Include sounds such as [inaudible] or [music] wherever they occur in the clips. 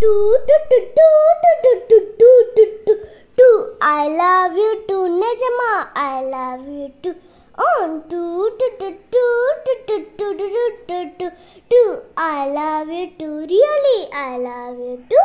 Two டு டு டூ டு டு டு டூ டூ ஐ லவ் யூ டூ நிஜமா ஐ லவ் யூ டூ ஆன் டூ டு டு டூ டு டு டு டு டு டு two I love you too really I love you too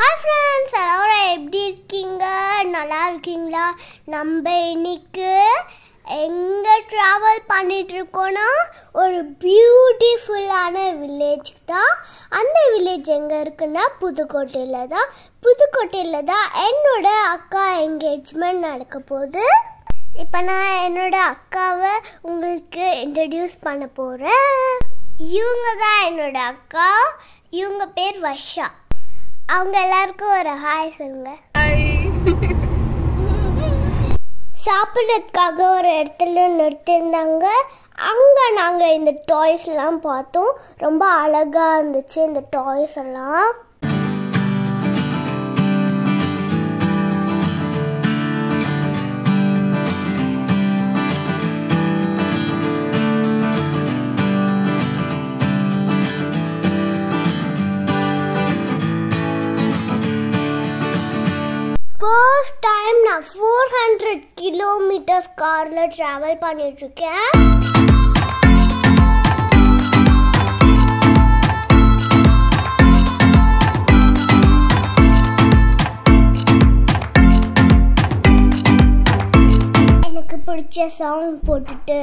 hi friends எல்லோரும் எப்படி இருக்கீங்க நல்லா இருக்கீங்களா நம்ம இன்னைக்கு எங்கே ட்ராவல் பண்ணிகிட்ருக்கோன்னா ஒரு பியூட்டிஃபுல்லான வில்லேஜ் தான். அந்த வில்லேஜ் எங்கே இருக்குன்னா புதுக்கோட்டையில் தான். புதுக்கோட்டையில் தான் என்னோட அக்கா என்கேஜ்மெண்ட் நடக்க போகுது. இப்போ நான் என்னோட அக்காவை உங்களுக்கு இன்ட்ரடியூஸ் பண்ண போகிறேன் இவங்க தான் என்னோட அக்கா. இவங்க பேர் வர்ஷா. அவங்க எல்லாருக்கும் ஒரு ஹாய் சொல்லுங்க. [laughs] சாப்பிட்றதுக்காக ஒரு இடத்துல நிறுத்தியிருந்தாங்க. அங்கே நாங்கள் இந்த டாய்ஸ்லாம் பார்த்தோம். ரொம்ப அழகாக இருந்துச்சு இந்த டாய்ஸ் எல்லாம். நான் ஃபோர் ஹண்ட்ரட் கிலோமீட்டர்ஸ் காரில் ட்ராவல் பண்ணிட்டுருக்கேன். எனக்கு பிடிச்ச சாங் போட்டுட்டு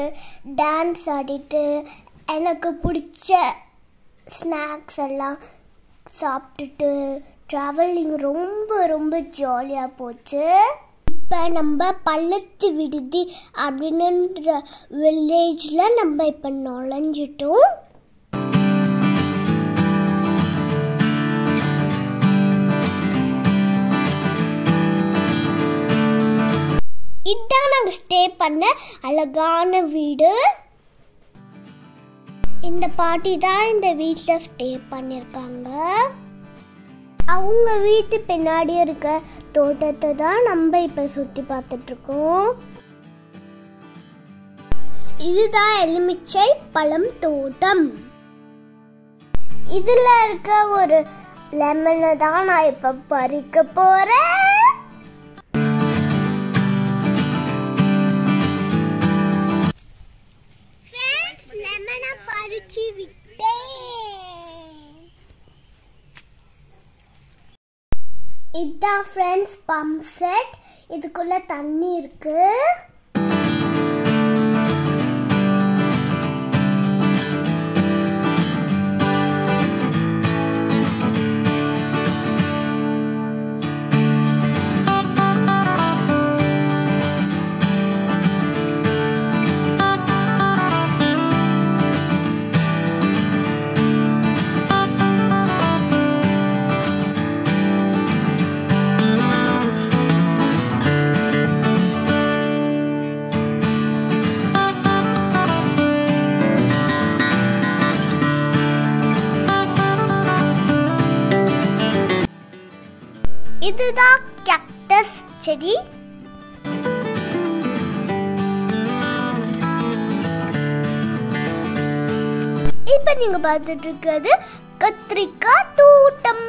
டான்ஸ் ஆடிட்டு எனக்கு பிடிச்ச ஸ்நாக்ஸ் எல்லாம் சாப்பிட்டுட்டு ட்ராவலிங் ரொம்ப ரொம்ப ஜாலியாக போச்சு. இப்போ நம்ம பள்ளத்து விடுதி அப்படின்ற வில்லேஜில் நம்ம இப்போ நுழைஞ்சிட்டோம். இதுதான் நாங்கள் ஸ்டே பண்ண அழகான வீடு. இந்த பாட்டி தான் இந்த வீட்டில் ஸ்டே பண்ணியிருக்காங்க அவங்க வீட்டு பின்னாடி இருக்க தோட்டத்தை தான் நம்ம இப்போ சுற்றி பார்த்துட்டு இருக்கோம் இதுதான் எலுமிச்சை பழம் தோட்டம். இதுல இருக்க ஒரு லெமனை தான் நான் இப்ப பறிக்க போறேன். இதுதான் ஃப்ரெண்ட்ஸ் பம்ப் செட் இதுக்குள்ள தண்ணி இருக்கு. செடி. இப்ப நீங்க பார்த்துட்டு இருக்கிறது கத்திரிக்காய் தோட்டம்.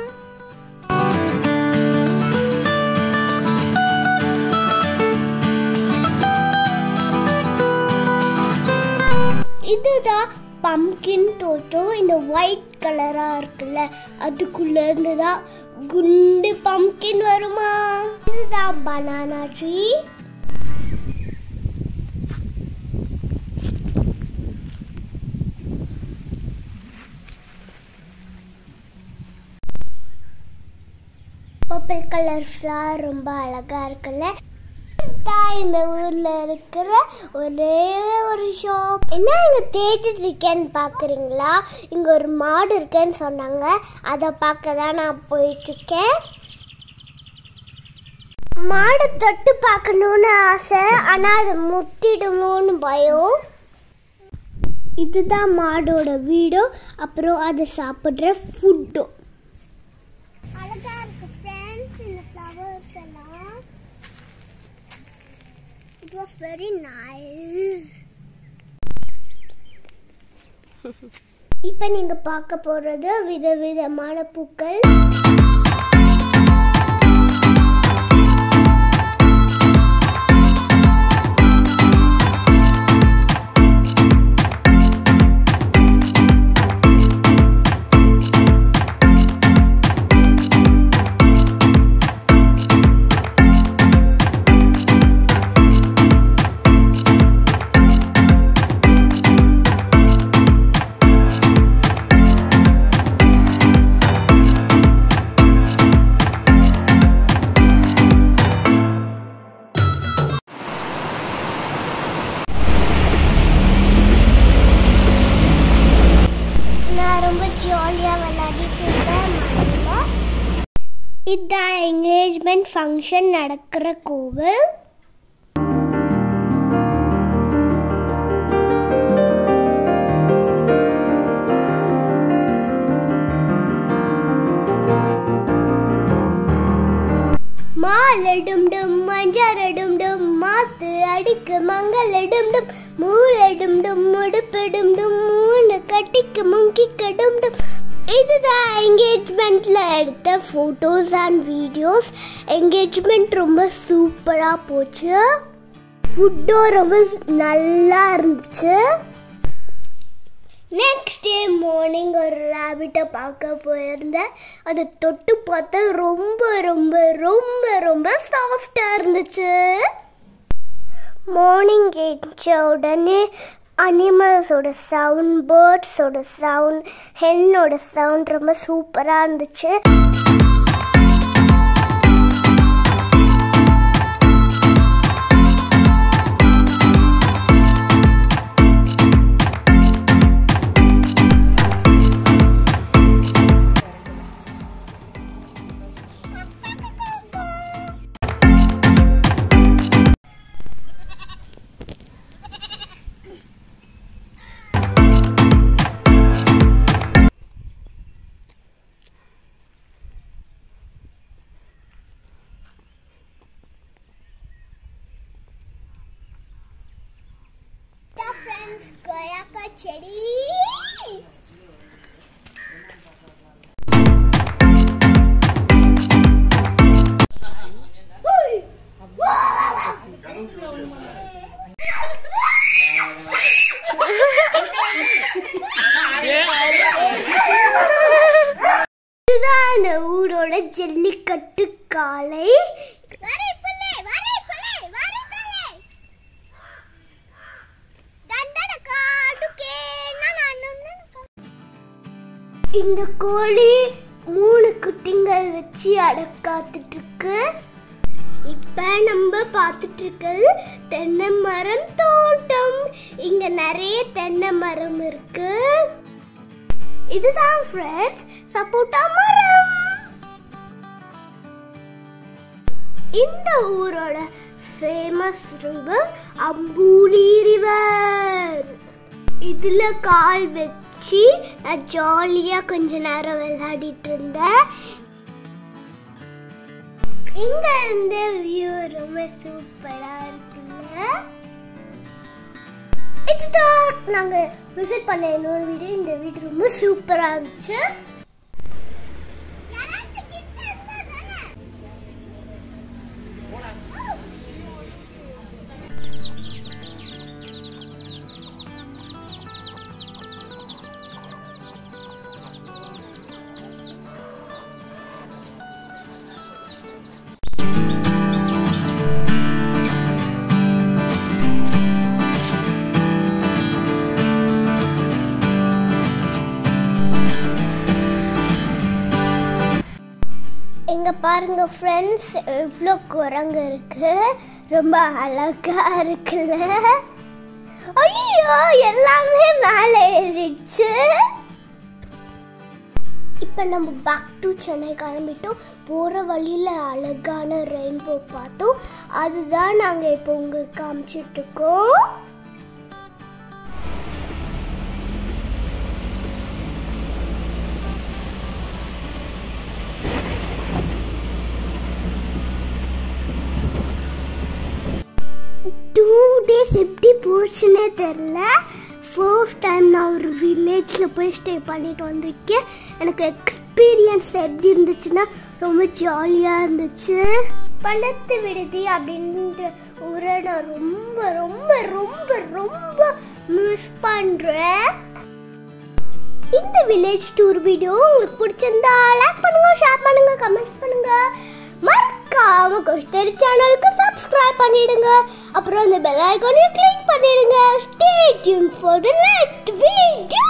இதுதான் பம்கின் தோட்டம். இந்த ஒயிட் கலரா இருக்குல்ல அதுக்குள்ள இருந்து தான் குண்டு பம்கின் வருமா? இதுதான் banana tree purple colour flower ரொம்ப அழகா இருக்குல்ல தான் இந்த ஊர்ல இருக்கிற ஒரே ஒரு ஷாப் என்ன இங்க தேடிட்டு இருக்கேன்னு பாக்குறீங்களா? இங்க ஒரு மாடு இருக்கேன்னு சொன்னாங்க. அதை பார்க்க தான் நான் போயிட்டு இருக்கேன் மாடு தொட்டு பார்க்கணும்னு ஆசை. ஆனால் அது முட்டிடுமோன்னு பயம். இதுதான் மாடோட வீடும். அப்புறம் அது சாப்பிட்ற ஃபுட்டும் அழகா it was very nice. [laughs] இப்போ நீங்கள் பார்க்க போகிறது விதவிதமான பூக்கள் இதுதான் என்கேஜ்மெண்ட் ஃபங்க்ஷன் நடக்கிற கோவில். மாலடும் டும் மஞ்சரடும் டும் மாத்து அடிக்கு மங்களடும் டும் மூலடும் டும் முடுப்பிடும் டும் மூணு கட்டிக்கு முங்கி கடும் டும் இதுதான் என்கேஜ்மெண்ட்டில் எடுத்த ஃபோட்டோஸ் அண்ட் வீடியோஸ் என்கேஜ்மெண்ட் ரொம்ப சூப்பராக போச்சு. ஃபுட்டும் ரொம்ப நல்லா இருந்துச்சு. நெக்ஸ்ட் டே மார்னிங் ஒரு ரேபிட்டை பார்க்க போயிருந்தேன். அதை தொட்டு பார்த்தா ரொம்ப ரொம்ப ரொம்ப ரொம்ப சாஃப்டாக இருந்துச்சு. மார்னிங் எழுந்த உடனே அனிமல்ஸோட சவுண்ட் பேர்ட்ஸோட சவுண்ட் ஹென்னோட சவுண்ட் ரொம்ப சூப்பராக இருந்துச்சு. அந்த இந்த ஊரோட ஜல்லிக்கட்டு காளை. இந்த கோழி மூணு குட்டிங்கள் வச்சு அடக்காத்துட்டு இருக்கு இப்ப நம்ம பார்த்துட்டு இருக்கிறது தென்னை மரம் தோட்டம். இங்க நிறைய தென்னை மரம் இருக்கு. இதுதான் ஃப்ரெண்ட்ஸ் சப்போட்டா மரம். இந்த ஊரோட ஃபேமஸ் ரிவர் அம்பூலி ரிவர் இதுல கால் வச்சு நான் ஜாலியா கொஞ்ச நேரம் விளையாடிட்டு இருந்தேன். இங்க இருந்த வியூ ரொம்ப சூப்பரா இருக்குல்ல. இதுதான் நாங்க விசிட் பண்ண இன்னொரு வீடு இந்த வீடு ரொம்ப சூப்பரா இருந்துச்சு. பாருங்க ஃப்ரெண்ட்ஸ் எவ்வளோ குரங்கு இருக்கு. ரொம்ப அழகா இருக்குல்ல. ஐயோ எல்லாமே மேலே ஏறிடுச்சு. இப்போ நம்ம பேக் டு சென்னை கிளம்பிட்டோம். போகிற வழியில் அழகான ரெயின்போ பார்த்தோம். அதுதான் நாங்கள் இப்போ உங்களுக்கு காமிச்சிட்டு டேஸ் எப்படி போச்சுன்னே தெரில ஃபர்ஸ்ட் டைம் நான் ஒரு வில்லேஜில் போய் ஸ்டே பண்ணிட்டு வந்திருக்கேன். எனக்கு எக்ஸ்பீரியன்ஸ் எப்படி இருந்துச்சுன்னா ரொம்ப ஜாலியாக இருந்துச்சு. பணத்து விடுதி அப்படின்ற ஊரை நான் ரொம்ப ரொம்ப ரொம்ப ரொம்ப மிஸ் பண்ணுறேன் இந்த வில்லேஜ் டூர் வீடியோ உங்களுக்கு பிடிச்சிருந்தா லைக் பண்ணுங்க ஷேர் பண்ணுங்க கமெண்ட் பண்ணுங்க. மறக்காம கொஸ்டரி சேனலுக்கு சப்ஸ்கிரைப் பண்ணிடுங்க. அப்புறம் அந்த பெல் ஐகானையும் கிளிக் பண்ணிடுங்க. Stay tune for the next video